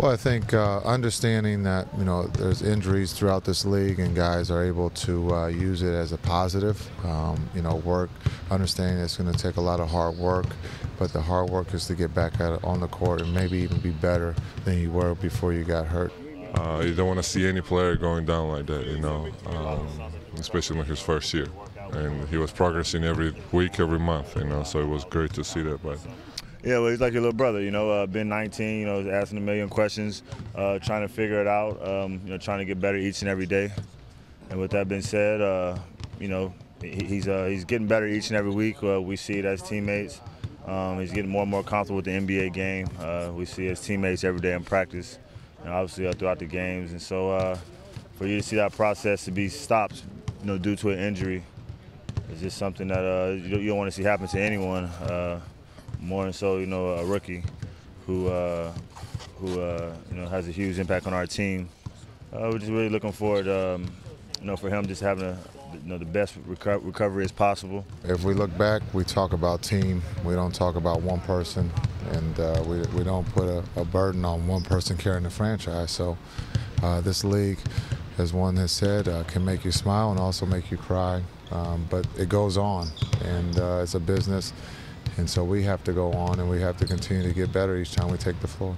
Well, I think uh, understanding that you know there's injuries throughout this league and guys are able to uh, use it as a positive. Um, you know, work, understanding it's going to take a lot of hard work, but the hard work is to get back on the court and maybe even be better than you were before you got hurt. Uh, you don't want to see any player going down like that, you know, um, especially in his first year. And he was progressing every week, every month, you know, so it was great to see that. But yeah, well, he's like your little brother, you know. Uh, been 19, you know, asking a million questions, uh, trying to figure it out, um, you know, trying to get better each and every day. And with that being said, uh, you know, he, he's uh, he's getting better each and every week. Uh, we see it as teammates. Um, he's getting more and more comfortable with the NBA game. Uh, we see as teammates every day in practice, and obviously throughout the games. And so, for you to see that process to be stopped, you know, due to an injury, is just something that you don't want to see happen to anyone more than so, you know, a rookie who uh, who uh, you know has a huge impact on our team. Uh, we're just really looking forward, um, you know, for him just having a, you know, the best reco recovery as possible. If we look back, we talk about team. We don't talk about one person, and uh, we, we don't put a, a, burden on one person carrying the franchise. So uh, this league, as one has said, uh, can make you smile and also make you cry. Um, but it goes on, and it's a business. And so we have to go on and we have to continue to get better each time we take the floor.